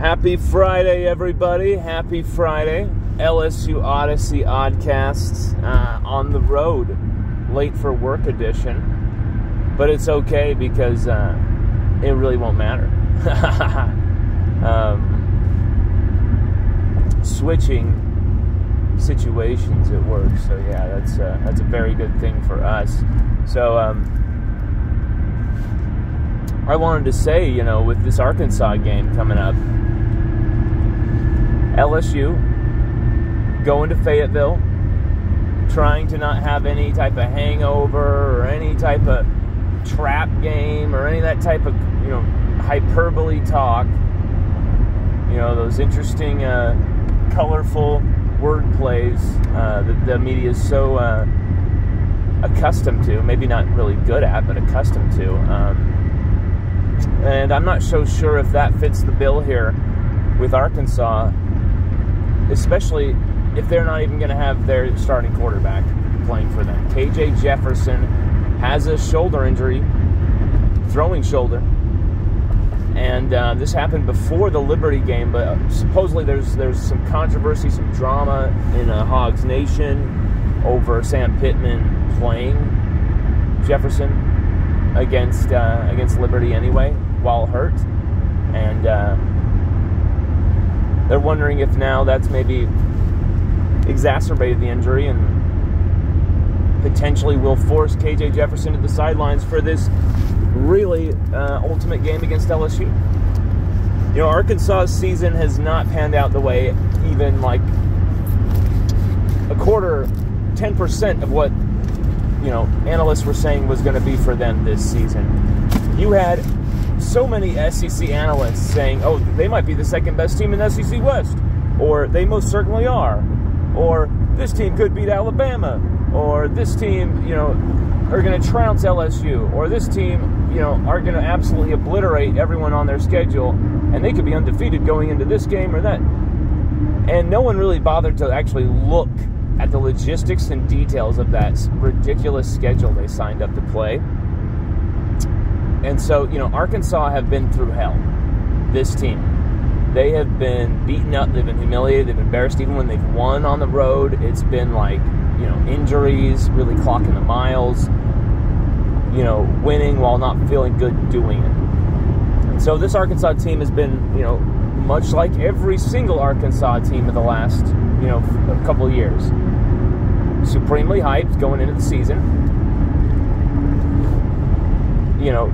Happy Friday, everybody. Happy Friday. LSU Odyssey Oddcasts uh, on the road, late for work edition. But it's okay because uh, it really won't matter. um, switching situations at work. So yeah, that's uh, that's a very good thing for us. So um, I wanted to say, you know, with this Arkansas game coming up, LSU going to Fayetteville, trying to not have any type of hangover or any type of trap game or any of that type of you know hyperbole talk. You know those interesting, uh, colorful word plays uh, that the media is so uh, accustomed to. Maybe not really good at, but accustomed to. Um, and I'm not so sure if that fits the bill here with Arkansas, especially if they're not even going to have their starting quarterback playing for them. KJ Jefferson has a shoulder injury, throwing shoulder. And uh, this happened before the Liberty game, but supposedly there's there's some controversy, some drama in uh, Hogs Nation over Sam Pittman playing Jefferson against uh, against Liberty anyway while hurt, and uh, they're wondering if now that's maybe exacerbated the injury and potentially will force KJ Jefferson to the sidelines for this really uh, ultimate game against LSU. You know, Arkansas's season has not panned out the way even like a quarter, 10% of what, you know, analysts were saying was going to be for them this season. You had so many SEC analysts saying, oh, they might be the second best team in SEC West, or they most certainly are, or this team could beat Alabama, or this team, you know, are going to trounce LSU, or this team, you know, are going to absolutely obliterate everyone on their schedule, and they could be undefeated going into this game or that. And no one really bothered to actually look at the logistics and details of that ridiculous schedule they signed up to play. And so, you know, Arkansas have been through hell. This team. They have been beaten up, they've been humiliated, they've been embarrassed. Even when they've won on the road, it's been like, you know, injuries, really clocking the miles, you know, winning while not feeling good doing it. And so this Arkansas team has been, you know, much like every single Arkansas team in the last, you know, a couple of years. Supremely hyped going into the season. You know,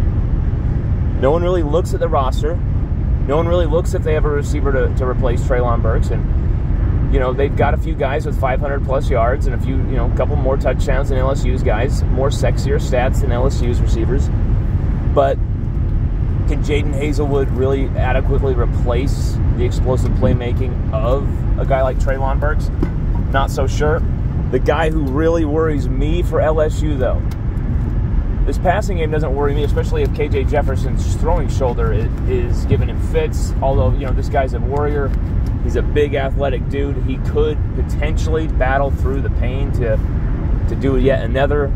no one really looks at the roster. No one really looks if they have a receiver to, to replace Treylon Burks. And, you know, they've got a few guys with 500 plus yards and a few, you know, a couple more touchdowns than LSU's guys, more sexier stats than LSU's receivers. But can Jadon Haselwood really adequately replace the explosive playmaking of a guy like Treylon Burks? Not so sure. The guy who really worries me for LSU, though, this passing game doesn't worry me, especially if KJ Jefferson's throwing shoulder is giving him fits. Although, you know, this guy's a warrior. He's a big athletic dude. He could potentially battle through the pain to to do yet another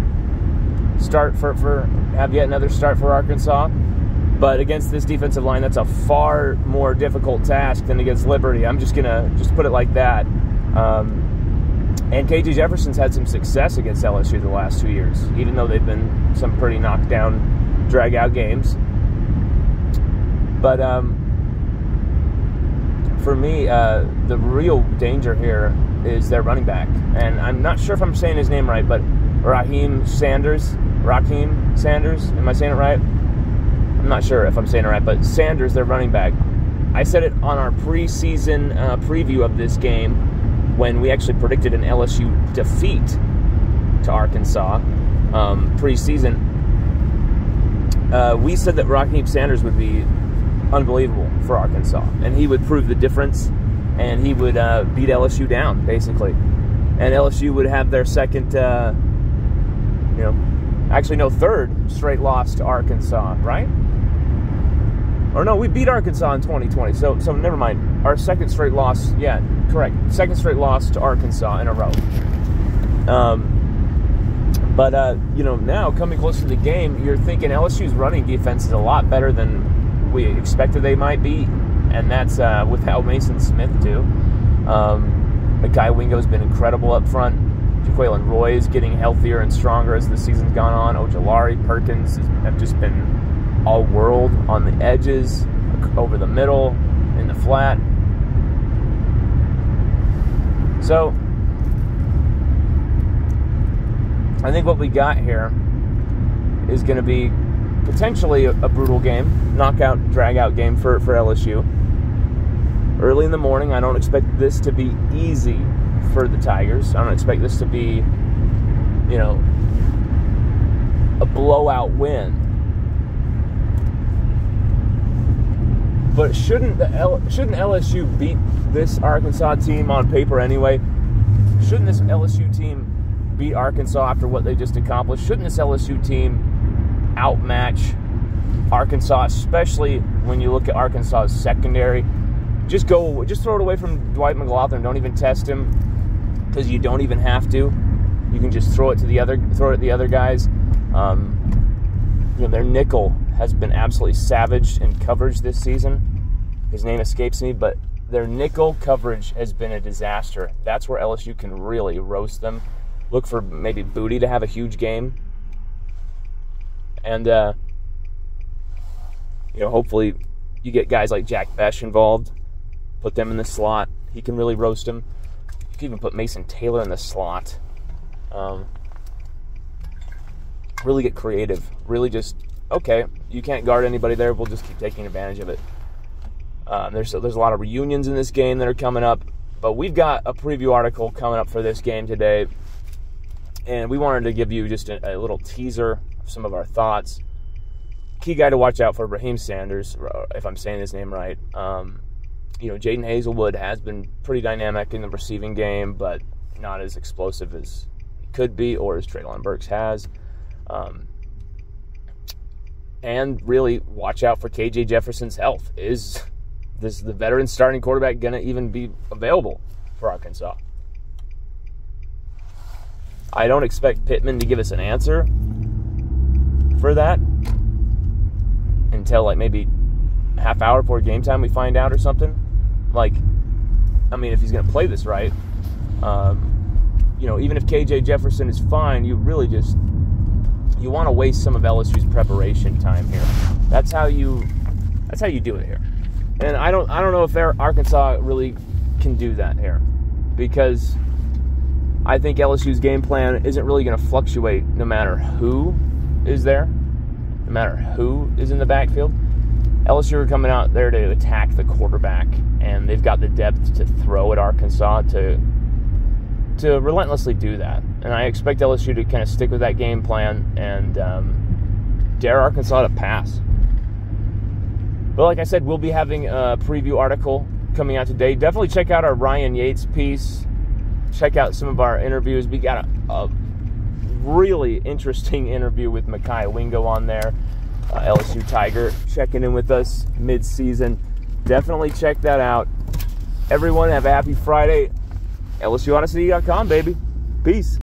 start for, for have yet another start for Arkansas. But against this defensive line, that's a far more difficult task than against Liberty. I'm just gonna just put it like that. Um, and KJ Jefferson's had some success against LSU the last two years, even though they've been some pretty knockdown, drag out games. But um, for me, uh, the real danger here is their running back. And I'm not sure if I'm saying his name right, but Raheim Sanders. Raheim Sanders. Am I saying it right? I'm not sure if I'm saying it right, but Sanders, their running back. I said it on our preseason uh, preview of this game when we actually predicted an LSU defeat to Arkansas um, preseason. Uh, we said that Raheim Sanders would be unbelievable for Arkansas, and he would prove the difference, and he would uh, beat LSU down basically, and LSU would have their second, uh, you know, actually no third straight loss to Arkansas, right? Or no, we beat Arkansas in 2020. So so never mind. Our second straight loss. Yeah, correct. Second straight loss to Arkansas in a row. Um, but uh, you know now coming close to the game, you're thinking LSU's running defense is a lot better than we expected they might be. and that's uh, without Maason Smith too. Um, Wingo's been incredible up front. Jaquelin Roy is getting healthier and stronger as the season's gone on. Ojulari, Perkins have just been all world on the edges, over the middle, in the flat. So, I think what we got here is going to be potentially a, a, brutal game, knockout, drag out game for, for LSU. Early in the morning, I don't expect this to be easy for the Tigers. I don't expect this to be, you know, a blowout win. But shouldn't the L, shouldn't LSU beat this Arkansas team on paper anyway? Shouldn't this LSU team beat Arkansas after what they just accomplished? Shouldn't this LSU team outmatch Arkansas, especially when you look at Arkansas's secondary? Just go, just throw it away from Dwight McGlothern. Don't even test him because you don't even have to. You can just throw it to the other, throw it at the other guys. Um, you know, their nickel has been absolutely savaged in coverage this season. His name escapes me, but their nickel coverage has been a disaster. That's where LSU can really roast them look for maybe Boutte to have a huge game. And, uh, you know, hopefully you get guys like Jack Bech involved, put them in the slot. He can really roast them. You can even put Mason Taylor in the slot. Um, really get creative. Really just, okay, you can't guard anybody there. We'll just keep taking advantage of it. Um, there's, there's a lot of reunions in this game that are coming up. But we've got a preview article coming up for this game today and we wanted to give you just a, a, little teaser of some of our thoughts. Key guy to watch out for Raheim Sanders, uh, if I'm saying his name right. Um, you know, Jadon Haselwood has been pretty dynamic in the receiving game, but not as explosive as he could be or as Treylon Burks has. Um, and really, watch out for KJ Jefferson's health. Is this the veteran starting quarterback going to even be available for Arkansas? I don't expect Pittman to give us an answer for that until like maybe half hour before game time we find out or something. Like, I mean, if he's going to play this right, um, you know, even if KJ Jefferson is fine, you really just you want to waste some of LSU's preparation time here. That's how you that's how you do it here. And I don't I don't know if Arkansas really can do that here because I think LSU's game plan isn't really going to fluctuate no matter who is there, no matter who is in the backfield. LSU are coming out there to attack the quarterback, and they've got the depth to throw at Arkansas to to relentlessly do that. And I expect LSU to kind of stick with that game plan and um, dare Arkansas to pass. But like I said, we'll be having a preview article coming out today. Definitely check out our Ryan Yates piece check out some of our interviews. We got a, a really interesting interview with Mekhi Wingo on there. Uh, LSU Tiger checking in with us mid season. Definitely check that out. Everyone have a happy Friday. LSUOdyssey.com, baby. Peace.